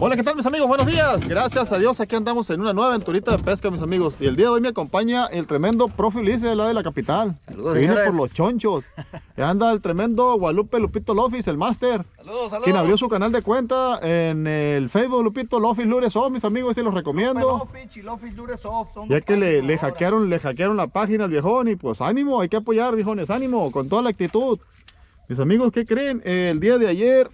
Hola, ¿qué tal mis amigos? Buenos días. Gracias a Dios, aquí andamos en una nueva aventurita de pesca, mis amigos. Y el día de hoy me acompaña el tremendo profe Ulises de la de la capital. Saludos, Que viene por los chonchos. Y anda el tremendo Guadalupe Lupito Lofis, el máster. Saludos, saludos. Quien abrió su canal de cuenta en el Facebook Lupito Lofis Lures Off, mis amigos, se los recomiendo. Ya que le, le hackearon, le hackearon la página al viejón y pues ánimo, hay que apoyar viejones, ánimo, con toda la actitud. Mis amigos, ¿qué creen? El día de ayer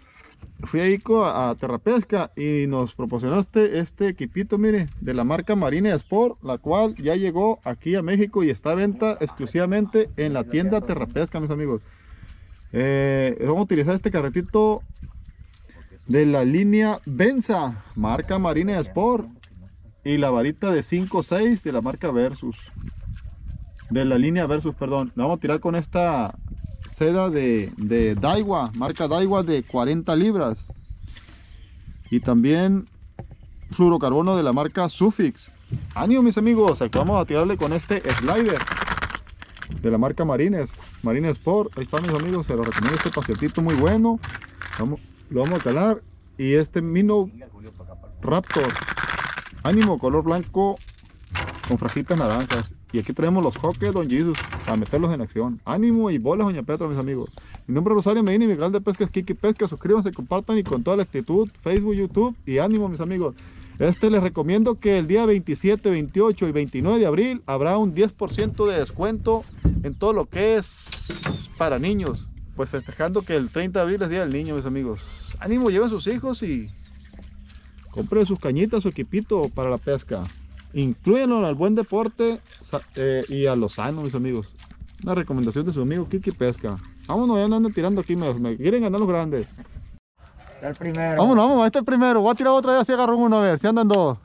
fui ahí co- a, Terrapesca y nos proporcionó este, equipito, mire, de la marca Marine Sport, la cual ya llegó aquí a México y está a venta exclusivamente en la tienda Terrapesca, mis amigos. Eh, vamos a utilizar este carretito de la línea Benza, marca Marine Sport y la varita de 5.6 de la marca Versus de la línea Versus, perdón vamos a tirar con esta seda de, de Daiwa, marca Daiwa de 40 libras. Y también fluorocarbono de la marca Sufix. Ánimo mis amigos, aquí vamos a tirarle con este slider de la marca Marines, Marine Sport. Ahí están mis amigos, se lo recomiendo este pacientito muy bueno. Vamos, lo vamos a calar. Y este Mino Raptor. Ánimo, color blanco con frajitas naranjas. Y aquí tenemos los hockey Don Jesus para meterlos en acción. Ánimo y bolas, Doña Petra, mis amigos. Mi nombre es Rosario Medina y mi canal de pesca es Kiki Pesca. Suscríbanse, compartan y con toda la actitud. Facebook, YouTube y ánimo, mis amigos. Este les recomiendo que el día 27, 28 y 29 de abril habrá un 10% de descuento en todo lo que es para niños. Pues festejando que el 30 de abril es Día del Niño, mis amigos. Ánimo, lleven sus hijos y Compre sus cañitas, su equipito para la pesca. Incluyanlo al buen deporte eh, y a lo sano, mis amigos. Una recomendación de su amigo Kiki Pesca. Vámonos, ya no andan tirando aquí, me, me quieren ganar los grandes. El primero. Vámonos, vamos, este es el primero. Voy a tirar otra vez si agarro uno a ver, si andan dos.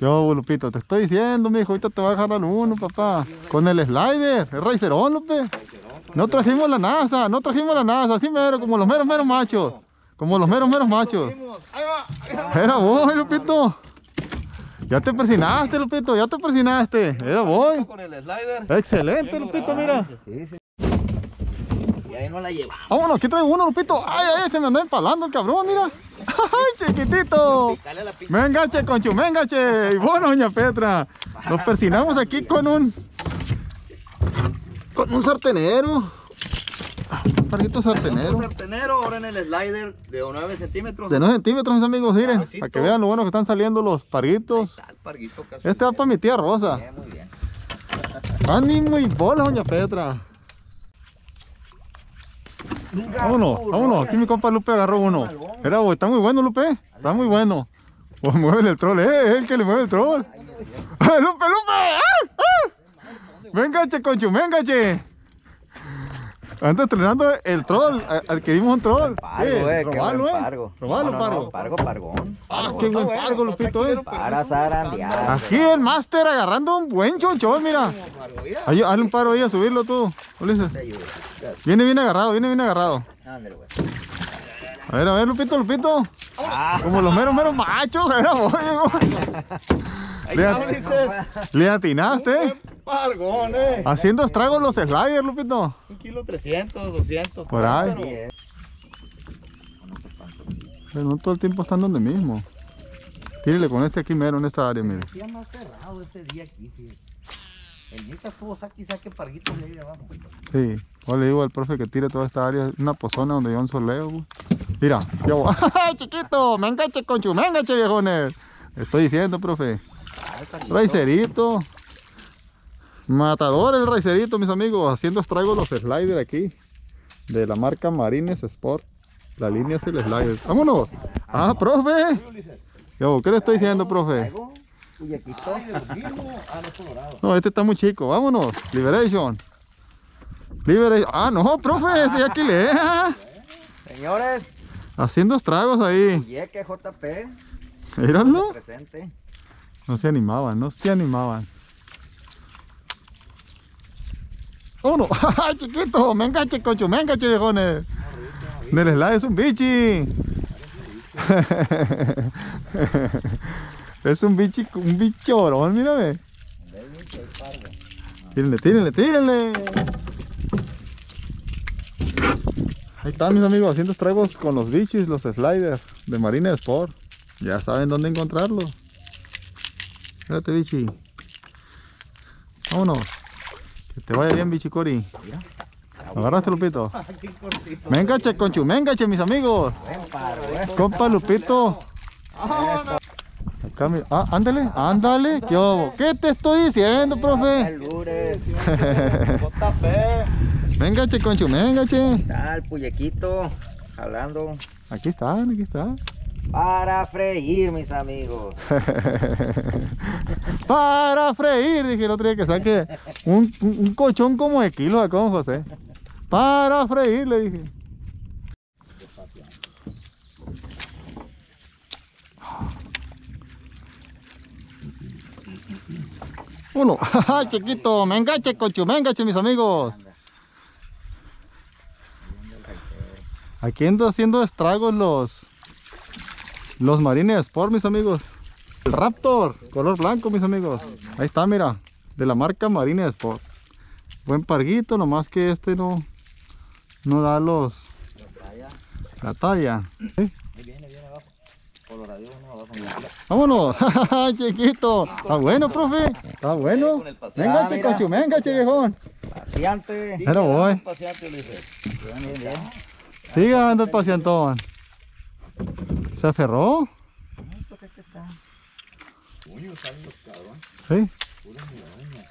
Yo, Lupito, te estoy diciendo, mijo, ahorita te va a dejar al uno, papá. Con el slider, el racerón, Lupe. No trajimos la NASA, no trajimos la NASA, así mero, como los meros, meros machos. Como los meros, meros machos. Era voy, Lupito. Ya te persinaste, Lupito, ya te persinaste. Era voy. Con el slider. Excelente, Lupito, mira. Sí, sí. Y ahí no la llevamos. Vámonos, aquí traigo uno, Lupito. Ay, ay, se me anda empalando el cabrón, mira. Ay, chiquitito. Enganche, conchu, me enganche. Y bueno, doña Petra, nos persinamos aquí con un... Con un sartenero. Parguito sartenero. Un sartenero, ahora en el slider de 9 centímetros. De 9 centímetros, mis amigos, miren. Para que vean lo bueno que están saliendo los parguitos. está el parguito casi. Este va para mi tía Rosa. Bien, muy bien. Ánimo y bola, doña Petra. Vámonos, vámonos. Aquí mi compa Lupe agarró uno. Era, güey, está muy bueno, Lupe. Está muy bueno. Pues mueve el troll, eh, es el que le mueve el troll. ¡Ay, Lupe, Lupe! ¡Ah! ¡Ah! Venga, che, conchu, venga, che. Anda estrenando el troll. Adquirimos un troll. Pargo, Eh, robalo, eh. pargo. Robalo, pargo. Pargo, pargón. Ah, qué buen pargo, Lupito, eh. Para zarandear. Aquí el máster agarrando un buen chonchón, mira. Ay, hazle un paro ahí a subirlo tú. Viene bien agarrado, viene bien agarrado. Güey. A ver, a ver, Lupito, Lupito. Ah, Como los meros, meros machos. Era le, le atinaste. eh. Pargón, eh. Haciendo estragos los sliders, Lupito. Un kilo 300, 200. Por ahí. Pero no todo el tiempo están donde mismo. Tírele con este aquí mero, en esta área, mire. Sí, más cerrado ese día aquí, fíjate. El Misa estuvo saque y saque parguitos de ahí abajo. Sí. Yo le digo al profe que tire toda esta área, una pozona donde yo un soleo. güey. Mira, yo voy. ¡Ay, chiquito! ¡Me enganche, conchu! ¡Me enganche, viejones! Estoy diciendo, profe. Ah, el parguito. Raicerito. Matador el raicerito, mis amigos. Haciendo estragos los sliders aquí. De la marca Marines Sport. La línea es el slider. ¡Vámonos! ¡Ah, profe! Yo, ¿qué le estoy diciendo, profe? No este está muy chico. Vámonos. Liberation. Liberation. Ah, no, profe. Ese ya aquí le Señores, Haciendo estragos ahí. Yeque JP. Míralo. No se animaban, no se animaban. Uno, ¡ay chiquito! ¡Me enganche, concho! ¡Me enganche, viejones! Del slide es un bichi. es un bichi, un bichorón, mírame. Tírenle, tírenle, tírenle. Ahí están mis amigos haciendo estragos con los bichis, los sliders de Marina Sport. Ya saben dónde encontrarlos. Espérate bichi. Vámonos. Que te vaya bien bichi Cori. ¿Agarraste Lupito? Venga che conchu, venga che mis amigos. Compa Lupito. Acá mi- Ah, ándale, ándale. ¿Qué? ¿Qué te estoy diciendo, profe? Venga che conchu, venga che. Tal, puyequito. Hablando. Aquí están, aquí están. Para freír, mis amigos. Para freír, dije el otro día que saque un, un, colchón como de kilo acá, don José. Para freír, le dije. Uno, chiquito, me enganche, cochu, me enganche, mis amigos. Aquí ando haciendo estragos los los Marines Sport, mis amigos. El Raptor, color blanco, mis amigos. Ahí está, mira, de la marca Marine Sport. Buen parguito, nomás que este no no da los la talla. ¿sí? Ahí viene, viene abajo. Coloradillo, uno abajo. Vámonos, chiquito. Está bueno, profe. Está bueno. el chicochu, venga, che viejón. Paseante. Pero voy. Paseante. Bien, bien, bien. ¿Se aferró? Uy, salen los cabrón. Sí. Pura miraña.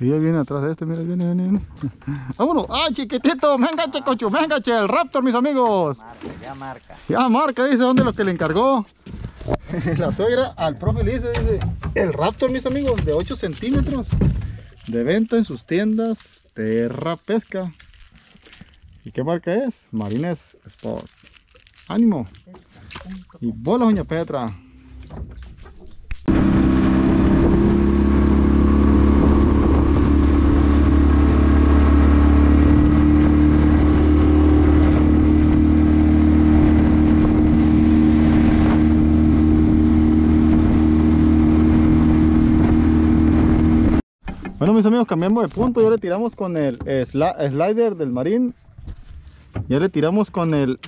Y ya viene atrás de este, mira, viene, viene, viene. Vámonos. ¡Ah, chiquitito! Venga, chicochu, venga, che, el Raptor, mis amigos. Marca, ya marca. Ya marca, dice, ¿dónde lo que le encargó? La suegra al profe le dice, dice, el Raptor, mis amigos, de 8 centímetros. De venta en sus tiendas Terra Pesca. ¿Y qué marca es? Marines Sport. Ánimo. Y bola, doña Petra. Bueno mis amigos, cambiamos de punto, ya le tiramos con el sli- slider del marín. Ya le tiramos con el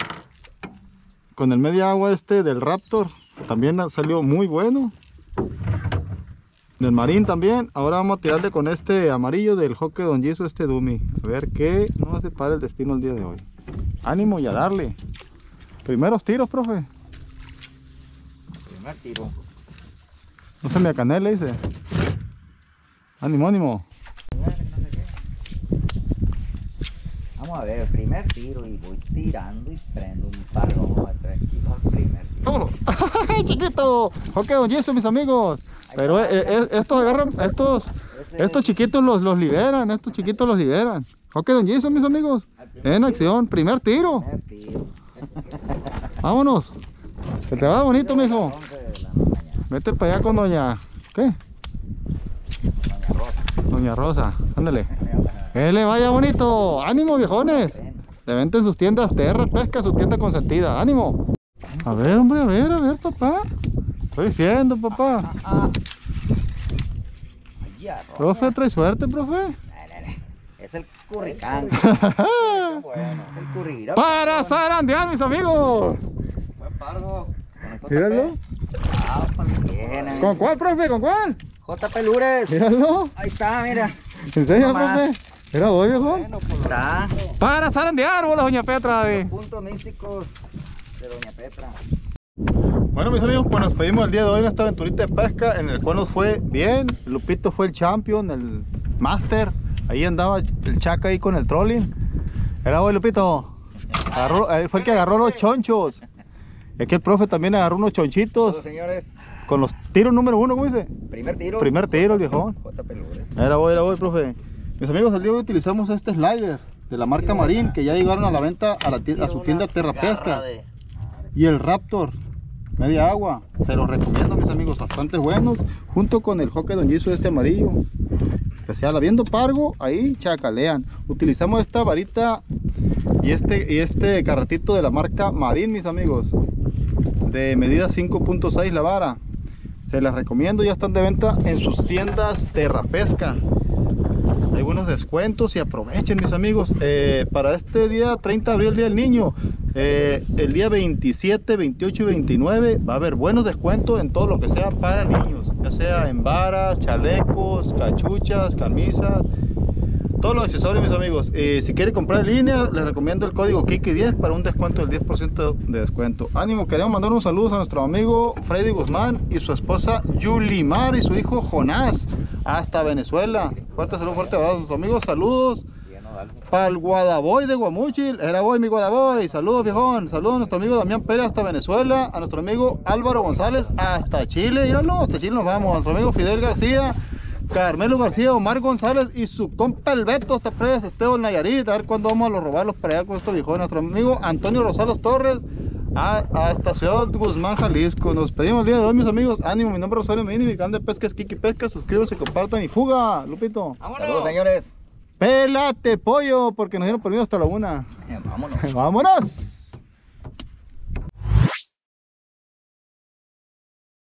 con el media agua este del Raptor. También salió muy bueno. Del marín también. Ahora vamos a tirarle con este amarillo del Hockey Don Giso, este Dumi. A ver qué nos depara el destino el día de hoy. Ánimo y a darle. Primeros tiros, profe. Primer tiro. No se me acanele, dice. Ánimo, ánimo. Vamos a ver, primer tiro y voy tirando y prendo un palo a tres kilos al primer tiro. ¡Vámonos! ¡Ay, chiquito! Hockey Don Giso, mis amigos. Pero eh, eh, estos agarran, estos, estos chiquitos los, los liberan, estos chiquitos los liberan. Hockey Don Giso, mis amigos. En acción, primer tiro. Vámonos. Que te va bonito, mijo. 11 de la mañana. Vete para allá con doña. ¿Qué? Doña Rosa. Doña Rosa. Ándale. Que le vaya bonito. Ánimo, viejones. De venta en sus tiendas Terra Pesca, su tienda consentida. ¡Ánimo! A ver, hombre, a ver, a ver, papá. Estoy diciendo, papá. Profe, trae suerte, profe. Es el curricán. bueno, es el currirón. Para zarandear, mis amigos. Buen pargo. Míralo. Ah. ¿Con cuál, profe? ¿Con cuál? J. Lures. Míralo. Ahí está, mira. Enseña, Mamá. profe. Mira, voy, viejo. Está. Para zarandear, bola, doña Petra. de- Puntos místicos de Doña Petra. Bueno mis amigos, pues nos pedimos el día de hoy en esta aventurita de pesca en el cual nos fue bien. Lupito fue el champion, el master. Ahí andaba el chaca ahí con el trolling. Era hoy Lupito. Agarró- eh, fue el que agarró los chonchos. Y aquí el profe también agarró unos chonchitos Todos señores, con los tiros número uno, ¿cómo dice? Primer tiro. Primer tiro, el viejón. J. Era hoy, era hoy, profe. Mis amigos, el día de hoy utilizamos este slider de la marca Marín que ya llegaron a la venta a, la ti- a su tienda Terra Pesca. y el Raptor media agua se los recomiendo mis amigos bastante buenos junto con el Hockey Don Giso este amarillo especial habiendo pargo ahí chacalean utilizamos esta varita y este y este carretito de la marca Marín mis amigos de medida 5.6 la vara se las recomiendo ya están de venta en sus tiendas Terra Pesca ahí algunos descuentos y aprovechen mis amigos. Eh, para este día 30 de abril, Día del Niño. eh, el día 27, 28 y 29 va a haber buenos descuentos en todo lo que sea para niños, ya sea en varas, chalecos, cachuchas, camisas, todos los accesorios, mis amigos. Eh, si quiere comprar línea, les recomiendo el código Kiki10 para un descuento del 10% de descuento. Ánimo, queremos mandar unos saludos a nuestro amigo Freddy Guzmán y su esposa Yulimar y su hijo Jonás hasta Venezuela. Fuerte saludo, fuerte abrazo. Nuestros amigos, saludos. Para el Guadaboy de Guamuchil, era hoy mi Guadaboy. Saludos, viejón. Saludos a nuestro amigo Damián Pérez hasta Venezuela. A nuestro amigo Álvaro González hasta Chile. Míralo, hasta Chile nos vamos. A nuestro amigo Fidel García, Carmelo García, Omar González y su compa el Beto hasta Presa Esteban Nayarit. A ver cuándo vamos a los robarlos para allá con estos viejones. Nuestro amigo Antonio Rosalos Torres. a- hasta Ciudad Guzmán, Jalisco. Nos pedimos el día de hoy, mis amigos. Ánimo, mi nombre es Rosario Medina, mi canal de pesca es Kiki Pesca. Suscríbanse, compartan y fuga, Lupito. Saludos, señores. Pélate, pollo, porque nos dieron permiso hasta la una. Vámonos. ¡Vámonos!